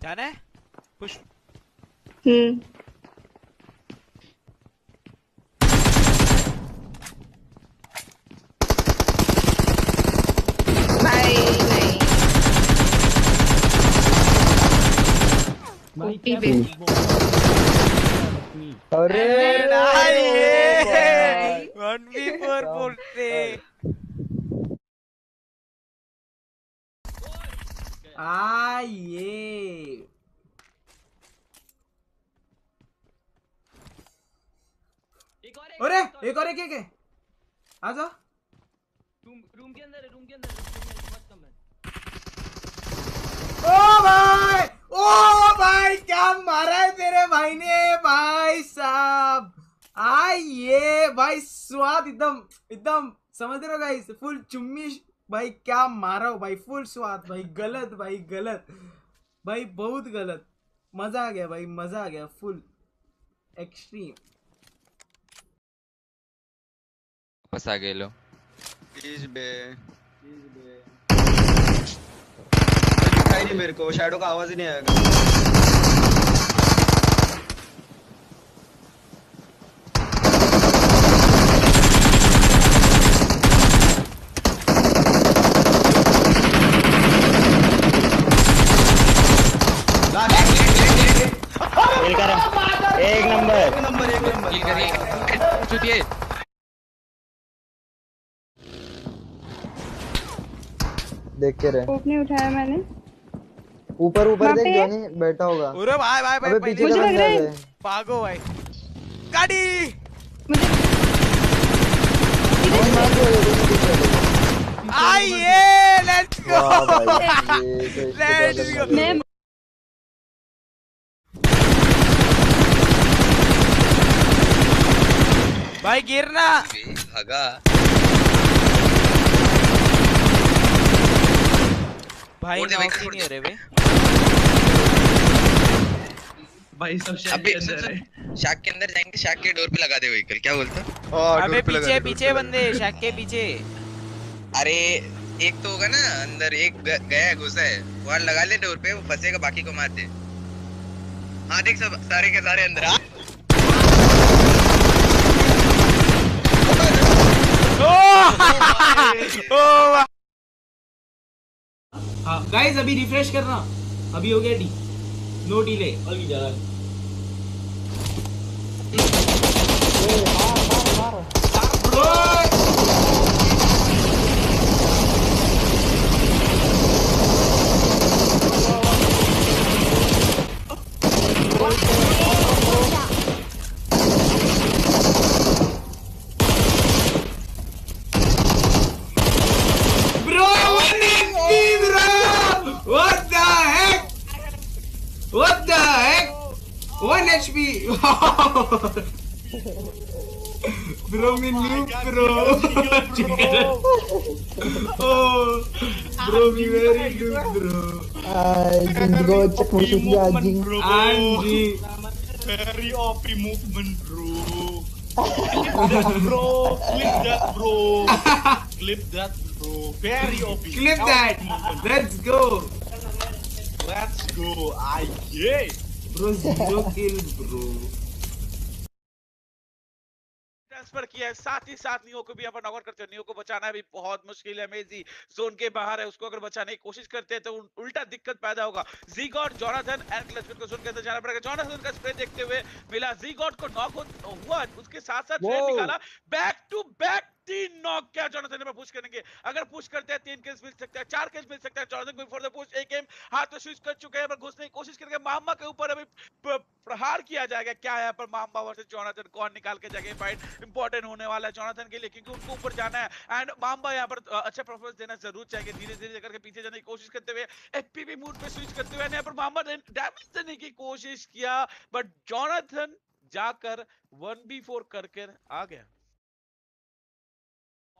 जाना है पुश हम्म नहीं नहीं ओपी पे अरे वन बी फोर बोलते ये अरे एक और। एक एक है आ जा रूम रूम के अंदर रूम के अंदर मत कम है। ओ भाई ओ भाई क्या मारा है तेरे भाई ने भाई साहब। आ ये भाई स्वाद एकदम एकदम समझ रहे हो गाइस फुल चुम्मी भाई क्या मारा हो भाई? फुल स्वाद भाई गलत भाई गलत। भाई बहुत गलत। मज़ा आ गया भाई मज़ा आ गया फुल एक्सट्रीम आ गए लो। प्लीज़ बे दिखाई नहीं मेरे को शैडो का आवाज़ ही नहीं आएगा करिए। देख के रहे। स्कोप नहीं उठाया मैंने। ऊपर ऊपर देख? जॉनी बैठा होगा। अरे भाई भाई भाई पीछे मुझे लग रहा है- भागो भाई। गाड़ी! मुझे ये? आइए लेट्स गो वाह भाई ये तो इसके Let's तो go. अलग मैं मज़ा भाई गिरना। भागा। भाई ही नहीं हो दे। बे भाई सब अबे के अंदर है। शाक के अंदर जाएँगे शाक के डोर पे लगा दे व्हीकल क्या बोलता हाँ, अबे पीछे पीछे बंदे शैक के पीछे। अरे एक तो होगा ना अंदर एक गया है घुसा है। वहाँ लगा ले डोर पे वो फंसेगा बाकी को मार दे। हाँ देख सब सारे के सारे अंदर। आ ओ हाँ गाइस अभी रिफ्रेश करना। अभी हो गया D no delay bro, me noob, bro. oh, bro, me very noob, bro. Ay, gocek musuhnya anjing. Anjing. very OP movement bro clip that bro clip that bro clip that bro very OP Clip that. Let's go. let's go ah yeah Bro, zero kill, bro. Transfer किया है। साथ ही साथ neo को भी यहाँ पर knockout करते हैं। नियो को बचाना भी बहुत मुश्किल है। मेजी जोन के बाहर है। उसको अगर बचाने की कोशिश करते हैं तो उल्टा दिक्कत पैदा होगा। जीगॉट जोनाथन एंड क्लचविट को जोन के अंदर जाना पड़ेगा। जोनाथन का स्प्रे देखते हुए मिला। जीगॉट को नॉक हुआ। उसके साथ साथ निकाला। बैक टू बैक तीन नॉक क्या जोनाथन पर पुश करेंगे। अगर पुश करते हैं, तीन किल्स मिल सकते हैं, चार किल्स मिल सकते हैं। Jonathan going for the push एक एम हाथ में स्विच कर चुके हैं, पर घुसने की कोशिश करेंगे। मामा के ऊपर अभी प्रहार किया जाएगा। क्या है पर मामा वर्सेस जोनाथन कौन निकाल के जाएगा फाइट इंपॉर्टेंट होने वाला है जोनाथन के लिए, क्योंकि उनको ऊपर जाना है। एंड मामा यहाँ पर अच्छा परफॉर्मेंस देना ज़रूर चाहिए धीरे धीरे करके पीछे जाने की कोशिश करते हुए एफपीवी मूड पे स्विच करते हुए यहाँ पर मामा डैमेज देने की कोशिश किया बट जोनाथन जाकर 1v4 करके आ गया।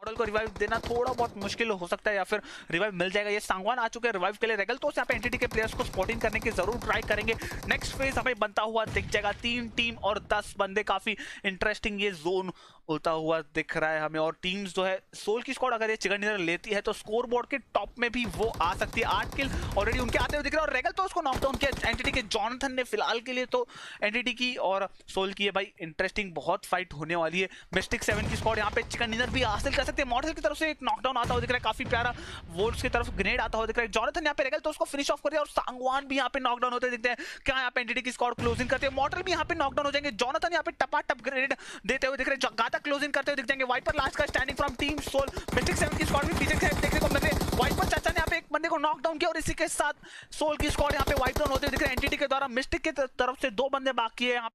मॉडल को रिवाइव देना थोड़ा बहुत मुश्किल हो सकता है या फिर रिवाइव मिल जाएगा। ये सांगवान आ चुके हैं रिवाइव के लिए रेगल तो यहाँ पे एंटिटी के प्लेयर्स को स्पॉटिंग करने की ज़रूर ट्राई करेंगे। नेक्स्ट फ़ेज़ हमें बनता हुआ दिख जाएगा। तीन टीम और दस बंदे, काफ़ी इंटरेस्टिंग ये जोन होता हुआ दिख रहा है हमें और टीम्स जो है सोल की स्क्वाड अगर ये चिकन डिनर लेती है तो स्कोर बोर्ड के टॉप में भी वो आ सकती है। आठ किल ऑलरेडी उनके आते हुए दिख रहा और रेगल तो उसको नॉकडाउन किया। एंटिटी के जॉनथन ने फ़िलहाल के लिए तो एंटिटी की और सोल की है भाई। इंटरेस्टिंग बहुत फाइट होने वाली है। मिस्टिक सेवन की स्क्वाड यहाँ पे चिकन डिनर भी हासिल कर सकते हैं। मॉडल की तरफ़ से एक नॉकडाउन आता हुआ दिख रहा है। काफ़ी प्यारा वोल्ट्स की तरफ़ ग्रेनेड आता हुआ दिख रहा है। जॉनथन यहाँ पे रेगल तो उसको फिनिश ऑफ़ कर दिया और सांगवान भी यहाँ पे नॉकडाउन होते दिखते हैं। क्या यहाँ पे एंटिटी की स्क्वाड क्लोजिंग करते हैं? मॉडल भी यहाँ पे नॉकडाउन हो जाएँगे। जॉनथन यहाँ पे टपा टप ग्रेनेड देते हुए दिख रहे हैं। क्लोजिंग करते हुए दिख जाएँगे। वाइपर लास्ट का standing from team Soul Mystic seven की स्क्वाड भी पीछे से देखने को मिल रही है। वाइपर चाचा ने यहाँ पे एक बंदे को नॉक डाउन किया और इसी के साथ सोल की स्क्वाड यहाँ पे वाइट डाउन होते दिख रहे हैं। एंटिटी के द्वारा मिस्टिक की तरफ़ से दो बंदे बाकी है। यहाँ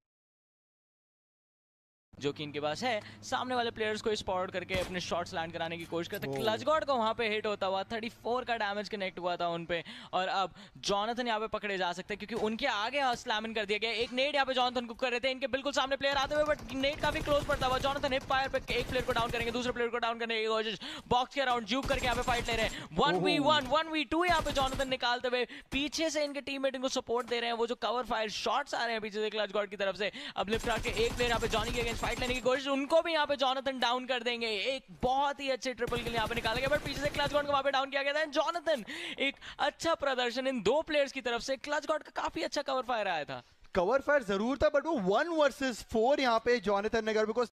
जो कि इनके पास है। सामने वाले प्लेयर्स को स्पॉट करके अपने शॉट्स लैंड कराने की कोशिश करते। क्लच गॉड को वहाँ पे हिट होता हुआ 34 का डैमेज कनेक्ट हुआ था उन पे। और अब जॉनथन यहाँ पे पकड़े जा सकते हैं क्योंकि उनके आगे स्लैमिन कर दिया गया। एक नेट यहाँ पे जॉनथन कुक कर रहे थे। इनके बिल्कुल सामने प्लेयर आते हुए बट नेट काफ़ी क्लोज पड़ता हुआ। जॉनथन हिप फायर पे एक प्लेयर को डाउन करेंगे दूसरे प्लेयर को डाउन करने की कोशिश। बॉक्स के अराउंड जूक करके यहाँ पे फाइट ले रहे हैं। One v one one v two यहाँ पे जॉनथन निकालते हुए पीछे से इनके टीममेट इनको सपोर्ट दे रहे हैं। वो जो कवर फायर शॉट्स आ रहे हैं पीछे से क्लच गॉड की तरफ़ से। अब लिफ्ट के एक प्लेयर यहाँ पे जॉनी के अगेंस्ट फाइट लेने की कोशिश उनको भी यहाँ पे जॉनथन डाउन कर देंगे। एक बहुत ही अच्छे ट्रिपल के लिए यहाँ पे निकाला गया बट पीछे से क्लच गॉड को वहाँ पे डाउन किया गया था। जॉनथन एक अच्छा प्रदर्शन इन दो प्लेयर्स की तरफ़ से। क्लच गॉड का काफ़ी अच्छा कवर फायर आया था। कवर फायर ज़रूर था बट वो वन वर्सेस फोर यहाँ पे जॉनथन नगर बिकॉज़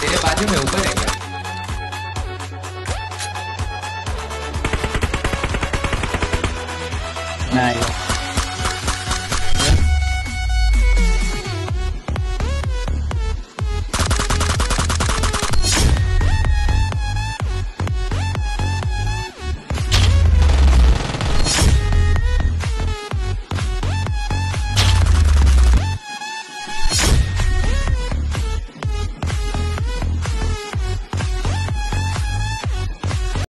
तेरे बाजू में ऊपर है क्या? night.